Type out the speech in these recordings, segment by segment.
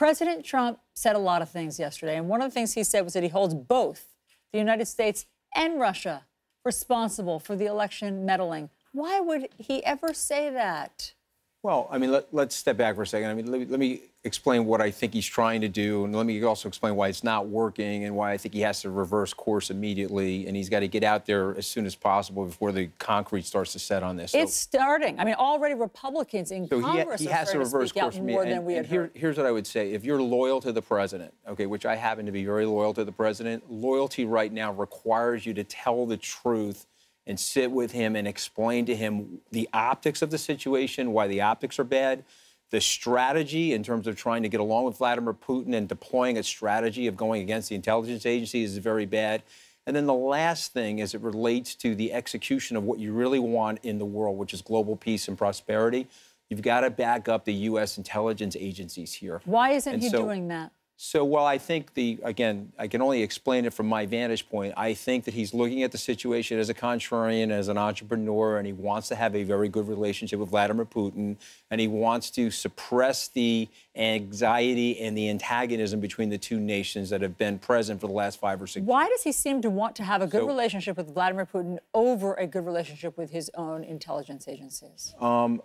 President Trump said a lot of things yesterday, and one of the things he said was that he holds both the United States and Russia responsible for the election meddling. Why would he ever say that? Well, I mean, let, us step back for a second. I mean, let me, let me, explain what I think he's trying to do, and let me also explain why it's not working and why I think he has to reverse course immediately, and he's got to get out there as soon as possible before the concrete starts to set on this. It's so, starting. I mean, already Republicans in so Congress he, he has to reverse to course more and, than we had here. Here's what I would say: if you're loyal to the president, okay, which I happen to be very loyal to the president, loyalty right now requires you to tell the truth and sit with him and explain to him the optics of the situation, why the optics are bad, the strategy in terms of trying to get along with Vladimir Putin and deploying a strategy of going against the intelligence agencies is very bad. And then the last thing, as it relates to the execution of what you really want in the world, which is global peace and prosperity, you've got to back up the U.S. intelligence agencies here. Why isn't and he so, doing that? So, well, I think the, again, I can only explain it from my vantage point. I think that he's looking at the situation as a contrarian, as an entrepreneur, and he wants to have a very good relationship with Vladimir Putin, and he wants to suppress the anxiety and the antagonism between the two nations that have been present for the last five or six Why does he seem to want to have a good so, relationship with Vladimir Putin over a good relationship with his own intelligence agencies? Um,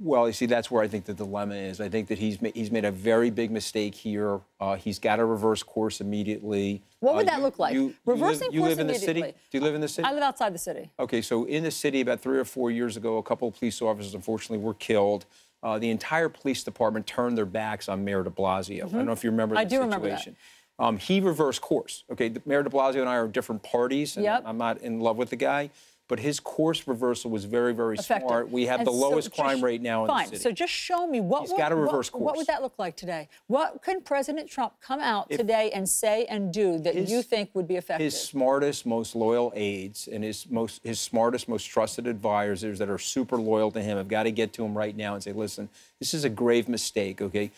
well, you see, that's where I think the dilemma is. I think that he's ma- he's made a very big mistake here. Uh, he's got to reverse course immediately. What would uh, that you, look like? You, Reversing you live, you live in the city. Do you live in the city? I live outside the city. Okay, so in the city, about three or four years ago, a couple of police officers unfortunately were killed. Uh, the entire police department turned their backs on Mayor De Blasio. Mm-hmm. I don't know if you remember. I do situation. remember that. Um, he reversed course. Okay, Mayor De Blasio and I are different parties. And yep. I'm not in love with the guy but his course reversal was very, very Effective. smart. We have and the so lowest crime rate now fine. in the city. So just show me what He's got to reverse what, course. What would that look like today? What can President Trump come out if today and say and do that his, you think would be effective? His smartest, most loyal aides and his most his smartest, most trusted advisors that are super loyal to him have got to get to him right now and say, listen, this is a grave mistake, okay?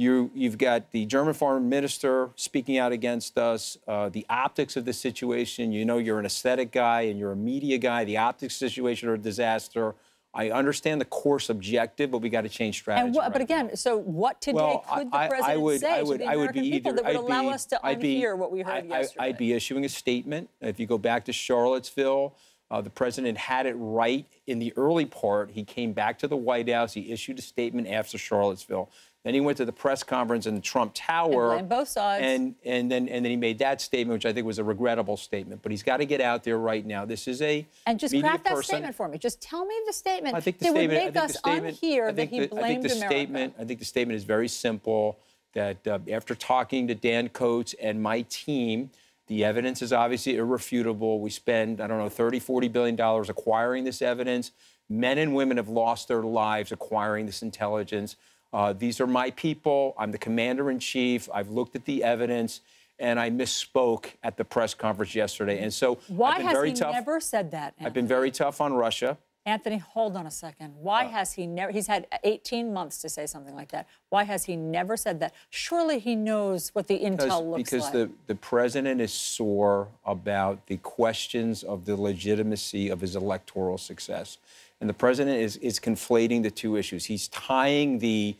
You, have got the German foreign minister speaking out against us, uh, the optics of the situation. You know, you're an aesthetic guy and you're a media guy. The optics situation are a disaster. I understand the course objective, but we got to change strategy. What, right but again, now. so what today well, could the president I, I would, say I would, to the American people either, that would allow be, us to I'd unhear be, what we heard yesterday? I'd be issuing a statement. If you go back to Charlottesville, uh, the president had it right in the early part. He came back to the White House. He issued a statement after Charlottesville. Then he went to the press conference in the Trump Tower. And both sides. And, and, then, and then he made that statement, which I think was a regrettable statement. But he's got to get out there right now. This is a And just craft that statement for me. Just tell me the statement I think the that statement, would make us unhear that he the, blamed I think the America. Statement, I think the statement is very simple, that uh, after talking to Dan Coats and my team, the evidence is obviously irrefutable. We spend, I don't know, 30, 40 billion dollars acquiring this evidence. Men and women have lost their lives acquiring this intelligence. Uh, these are my people. I'm the commander in chief. I've looked at the evidence, and I misspoke at the press conference yesterday. And so why I've been has very he tough. never said that? Anthony? I've been very tough on Russia. Anthony, hold on a second. Why uh, has he never? He's had 18 months to say something like that. Why has he never said that? Surely he knows what the intel looks because like. Because the, the president is sore about the questions of the legitimacy of his electoral success. And the president is, is conflating the two issues. He's tying the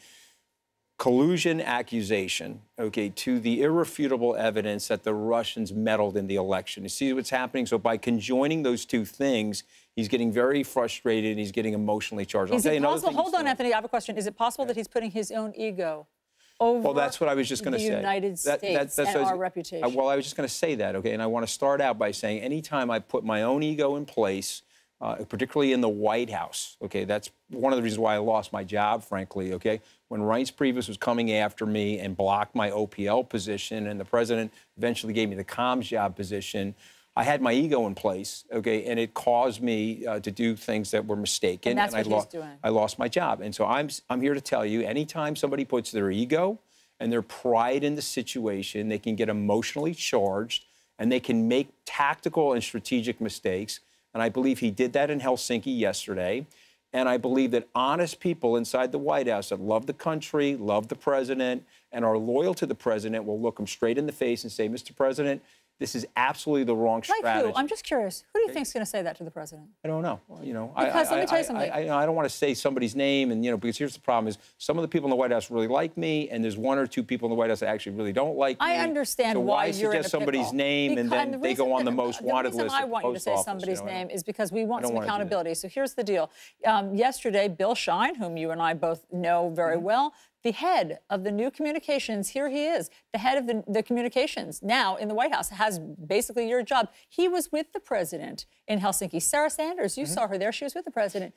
collusion accusation, okay, to the irrefutable evidence that the Russians meddled in the election. You see what's happening? So by conjoining those two things, he's getting very frustrated and he's getting emotionally charged. Is it possible? Hold on, Anthony. I have a question. Is it possible yeah. that he's putting his own ego over well, that's what I was just going to say. The United States that, that, and our reputation. I, well, I was just going to say that, okay? And I want to start out by saying anytime I put my own ego in place uh, particularly in the White House. Okay, that's one of the reasons why I lost my job, frankly. Okay, when Reince Priebus was coming after me and blocked my OPL position, and the president eventually gave me the comms job position. I had my ego in place, okay, and it caused me uh, to do things that were mistaken, and, that's and what I, he's doing. I lost my job. And so I'm, I'm here to tell you anytime somebody puts their ego and their pride in the situation, they can get emotionally charged and they can make tactical and strategic mistakes. And I believe he did that in Helsinki yesterday. And I believe that honest people inside the White House that love the country, love the president, and are loyal to the president will look him straight in the face and say, Mr. President, This is absolutely the wrong Like strategy. who? I'm just curious. Who do you think is going to say that to the president? I don't know. You know, Because I, let me tell you something. I, I, I don't want to say somebody's name, and you know, because here's the problem: is some of the people in the White House really like me, and there's one or two people in the White House that actually really don't like I me. understand so why why you're in a suggest somebody's name and Because- then they go reason on the most wanted reason list I at the want you to say office, somebody's you know, name is because we want some that. accountability. So here's the deal. Um, yesterday, Bill Shine, whom you and I both know very Mm-hmm. well, the head of the new communications, here he is, the head of the, the communications now in the White House, has basically your job. He was with the president in Helsinki. Sarah Sanders, you saw her there. She was with the president.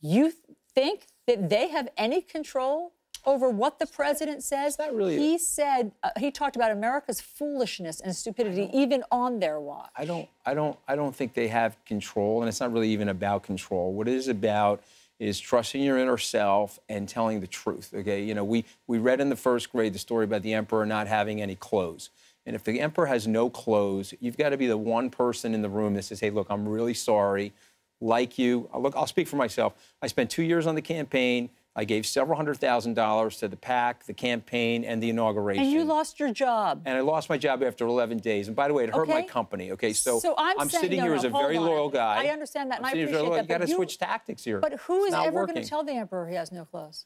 You think that they have any control over what the president says? not really- He said uh, he talked about America's foolishness and stupidity, even on their watch. I don't, I don't, I don't think they have control, and it's not really even about control. What it is about is trusting your inner self and telling the truth. Okay, you know, we we read in the first grade the story about the emperor not having any clothes, and if the emperor has no clothes, you've got to be the one person in the room that says, "Hey, look, I'm really sorry." Like you, uh, look, I'll speak for myself. I spent two years on the campaign. I gave several hundred thousand dollars to the PAC, the campaign, and the inauguration. And you lost your job. and I lost my job after 11 days. And by the way, it hurt my company. Okay, so, So I'm saying- sitting no, here no, as a very on. loyal guy. I understand that, and I'm I sitting here as a appreciate loyal- that, You got but to switch tactics here. But who is ever going to tell the emperor he has no clothes?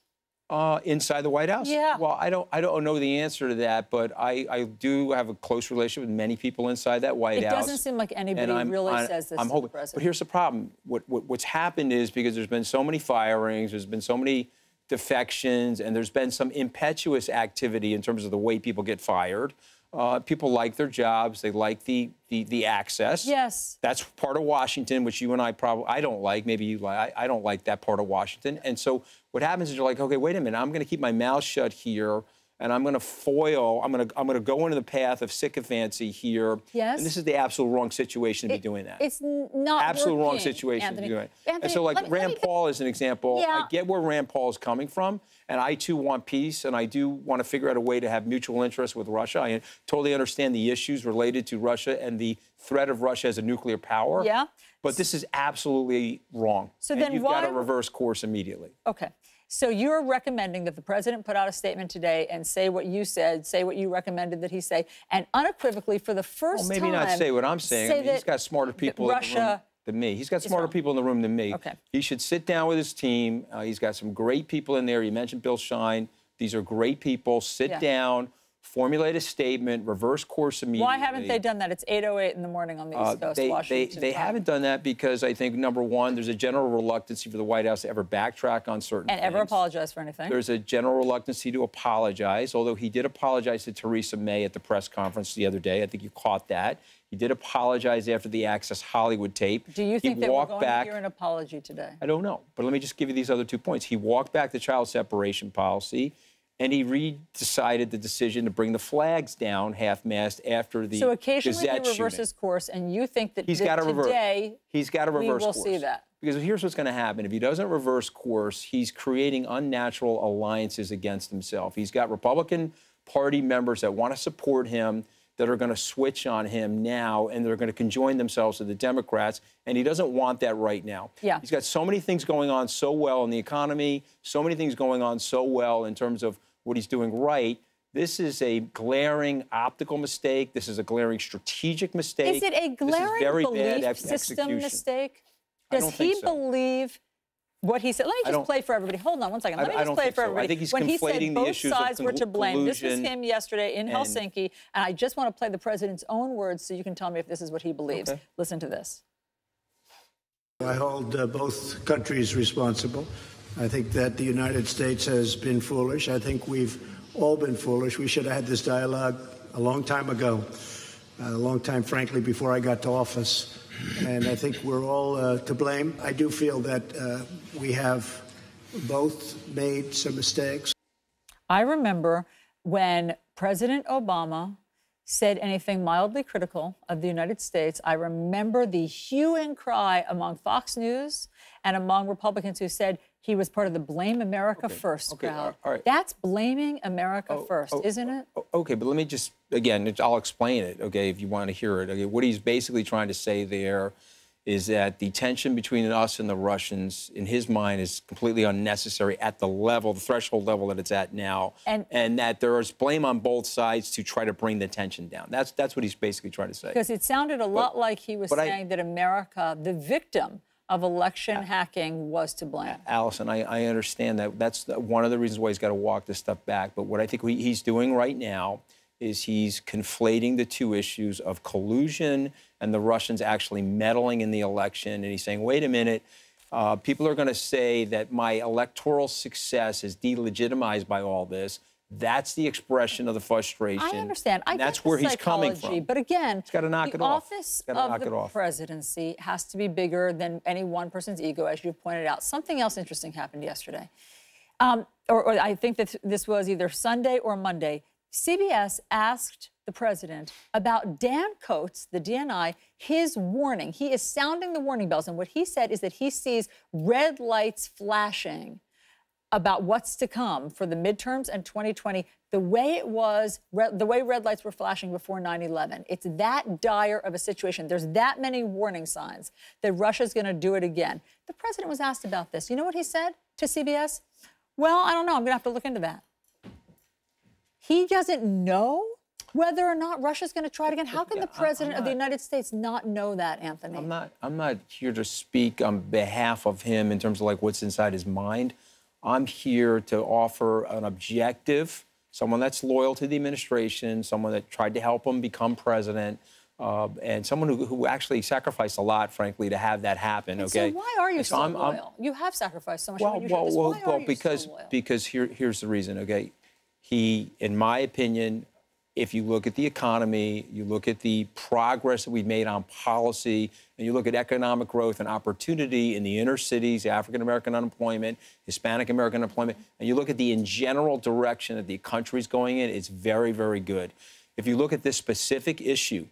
Uh, inside the White House? Yeah. Well, I don't, I don't know the answer to that, but I, I do have a close relationship with many people inside that White It House. It doesn't seem like anybody I'm, really I- says this I'm to the hoping, president. But here's the problem: what, what, what's happened is because there's been so many firings, there's been so many defections, and there's been some impetuous activity in terms of the way people get fired. Uh, people like their jobs; they like the the, the access. Yes. That's part of Washington, which you and I probably I don't like. Maybe you like. I, I don't like that part of Washington. And so what happens is you're like, okay, wait a minute. I'm going to keep my mouth shut here, and I'm going to foil. I'm going to I'm going to go into the path of sycophancy here. Yes. And this is the absolute wrong situation to be doing that. It's not absolute wrong situation Anthony. to be doing. Anthony, and so, like me- Rand Paul is an example. Yeah. I get where Rand Paul is coming from, and I too want peace, and I do want to figure out a way to have mutual interest with Russia. I totally understand the issues related to Russia and the threat of Russia as a nuclear power. Yeah. But this is absolutely wrong. So and then you've got to reverse course immediately. Okay. So you're recommending that the president put out a statement today and say what you said, say what you recommended that he say, and unequivocally for the first Well, maybe time. not say what I'm saying. I say mean, he's got smarter people in the room Russia than me. He's got smarter people in the room than me. Okay. He should sit down with his team. Uh, he's got some great people in there. You mentioned Bill Shine. These are great people. Sit Yeah. down, formulate a statement, reverse course immediately. Why haven't they done that? It's 8:08 in the morning on the Uh, East Coast, they, they, Washington. they time. haven't done that because I think number one, there's a general reluctance for the White House to ever backtrack on certain and ever apologize for anything. There's a general reluctance to apologize, although he did apologize to Theresa May at the press conference the other day. I think you caught that. He did apologize after the Access Hollywood tape. Do you think he we're walked going back, to hear an apology today? I don't know, but let me just give you these other two points. He walked back the child separation policy, and he re-decided the decision to bring the flags down half-mast after the So occasionally Gazette he reverses shooting. course, and you think that, He's got to reverse. today He's got to reverse. we will course. see that. Because here's what's going to happen. If he doesn't reverse course, he's creating unnatural alliances against himself. He's got Republican Party members that want to support him that are going to switch on him now and they're going to conjoin themselves to the Democrats. And he doesn't want that right now. Yeah. He's got so many things going on so well in the economy, so many things going on so well in terms of what he's doing right. This is a glaring optical mistake. This is a glaring strategic mistake. Is it a This is glaring very bad belief ex- system execution. mistake? I Does don't he think so. believe what he said? Let me just play for everybody. Hold on one second. Let me I just don't play for so. I everybody. think he's when he said both issues of sides were to blame. This was him yesterday in and- Helsinki, and I just want to play the president's own words so you can tell me if this is what he believes. Okay. Listen to this. I hold uh, both countries responsible. I think that the United States has been foolish. I think we've all been foolish. We should have had this dialogue a long time ago, a long time, frankly, before I got to office. And I think we're all uh, to blame. I do feel that uh, we have both made some mistakes. I remember when President Obama said anything mildly critical of the United States, I remember the hue and cry among Fox News and among Republicans who said he was part of the Blame America First okay, crowd. all right. That's blaming America oh, first, oh, isn't oh, it? Oh, okay, but let me just again, I'll explain it. Okay, if you want to hear it. Okay, what he's basically trying to say there is that the tension between us and the Russians, in his mind, is completely unnecessary at the level, the threshold level that it's at now, And- and that there is blame on both sides to try to bring the tension down. That's that's what he's basically trying to say. Because it sounded a lot like he was but I- saying that America, the victim of election hacking, was to blame. Alisyn, I, I understand that. That's the- one of the reasons why he's got to walk this stuff back. But what I think he- he's doing right now is he's conflating the two issues of collusion and the Russians actually meddling in the election. And he's saying, wait a minute, uh, people are going to say that my electoral success is delegitimized by all this. That's the expression of the frustration. I understand. I that's where he's coming from. But again, he's gotta knock the it off. office Gotta of knock the it off. presidency has to be bigger than any one person's ego, as you pointed out. Something else interesting happened yesterday. Um, or, or I think that this was either Sunday or Monday. CBS asked the president about Dan Coats, the DNI, his warning. He is sounding the warning bells. And what he said is that he sees red lights flashing about what's to come for the midterms and 2020 the way it was the way red lights were flashing before 9-11 it's that dire of a situation. There's that many warning signs that russia's going to do it again. The president was asked about this. You know what he said to cbs well i don't know. I'm going to have to look into that. He doesn't know whether or not russia's going to try it again. How can the president of the united states not know that anthony? I'm not. I'm not here to speak on behalf of him in terms of like what's inside his mind. I'm here to offer an objective, someone that's loyal to the administration, someone that tried to help him become president, uh, and someone who, who actually sacrificed a lot, frankly, to have that happen. Okay. so why are you And so I'm- I'm- loyal you have sacrificed so much well, well, well, well, so because loyal? because here here's the reason. Okay, he, in my opinion, if you look at the economy, you look at the progress that we've made on policy, and you look at economic growth and opportunity in the inner cities, African American unemployment, Hispanic American unemployment, and you look at the in general direction that the country's going in, it's very, very good. If you look at this specific issue,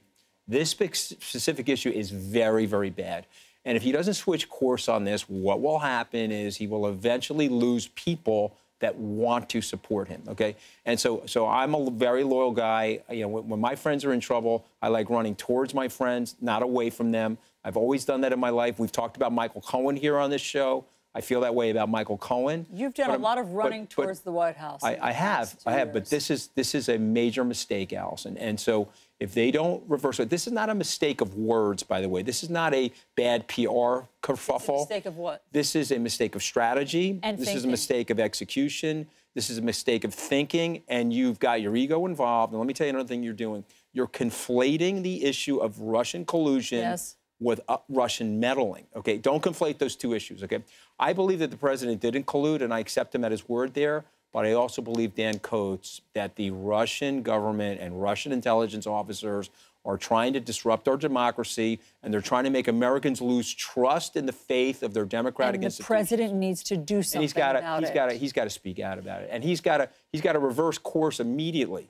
this specific issue is very, very bad. And if he doesn't switch course on this, what will happen is he will eventually lose people that want to support him. Okay, and so so I'm a very loyal guy. You know, when, when my friends are in trouble, I like running towards my friends, not away from them. I've always done that in my life. We've talked about Michael Cohen here on this show. I feel that way about Michael Cohen. You've done But a lot of running but- towards the White House. I, I have, I have, but this is this is a major mistake, Alisyn. And so if they don't reverse it, this is not a mistake of words, by the way. This is not a bad PR kerfuffle. mistake of what? This is a mistake of strategy. And this is a mistake of execution. This is a mistake of thinking, and you've got your ego involved. And let me tell you another thing you're doing. You're conflating the issue of Russian collusion Yes. With uh, Russian meddling. Okay, don't conflate those two issues. Okay, I believe that the president didn't collude, and I accept him at his word there. But I also believe Dan Coats that the Russian government and Russian intelligence officers are trying to disrupt our democracy, and they're trying to make Americans lose trust in the faith of their democratic and the institutions. president needs to do something and he's got to about he's it. got to he's got to speak out about it, and he's got to he's got to reverse course immediately.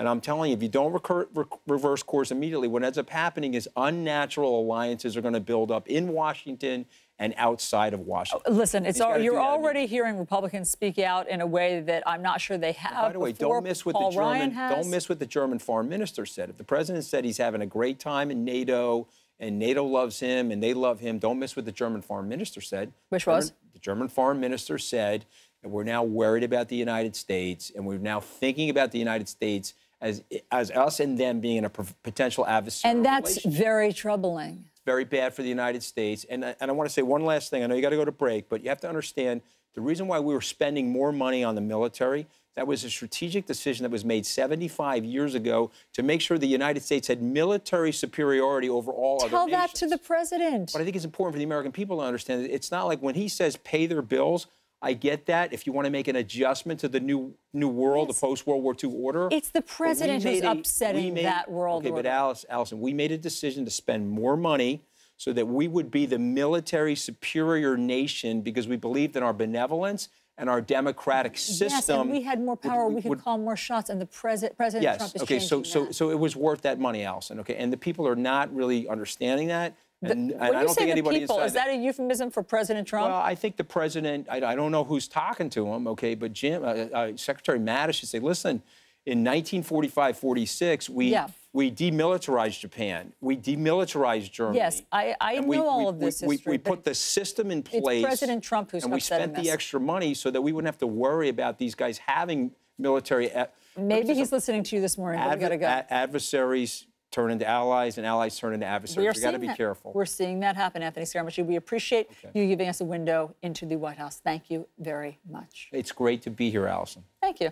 And I'm telling you, if you don't recur, rec- reverse course immediately, what ends up happening is unnatural alliances are going to build up in Washington and outside of Washington. Oh, listen, it's He's gotta al- do you're. Already hearing Republicans speak out in a way that I'm not sure they have. By the way, don't miss what Paul the German don't miss what the German foreign minister said. If the president said he's having a great time in NATO and NATO loves him and they love him, don't miss what the German foreign minister said. Which was? the German foreign minister said that we're now worried about the United States and we're now thinking about the United States as as us and them being in a potential adversary. and that's very troubling. very bad for the United States. And, I- and I want to say one last thing. I know you got to go to break, but you have to understand the reason why we were spending more money on the military. That was a strategic decision that was made 75 years ago to make sure the United States had military superiority over all Tell other that to the president. But I think it's important for the American people to understand that it's not like when he says pay their bills. I get that. If you want to make an adjustment to the new new world, Yes. the post World War II order, It's the president who's a- upsetting made- that world Okay, but order. Alice, Alisyn, we made a decision to spend more money so that we would be the military superior nation because we believed in our benevolence and our democratic system. yes, and we had more would- power. We would- could call more shots, and the president, President Yes. Trump is Okay. So so that. so it was worth that money, Alisyn. Okay. And the people are not really understanding that. And, and when I you don't say think anybody people, is that a euphemism for President Trump? well, I think the president, I, I don't know who's talking to him, okay, but Jim, uh, uh, Secretary Mattis should say, listen, In 1945-46, we Yeah. we demilitarized Japan. We demilitarized Germany. Yes, I- I And know all we, of this we, we, history, we put the system in place. President Trump who's and we spent the extra money so that we wouldn't have to worry about these guys having military. Maybe he's listening to you this morning, but we got to go. adversaries turn into allies, and allies turn into adversaries. We've got to be that. careful. We're seeing that happen, Anthony Scaramucci. We appreciate you giving us a window into the White House. Thank you very much. It's great to be here, Alisyn. Thank you.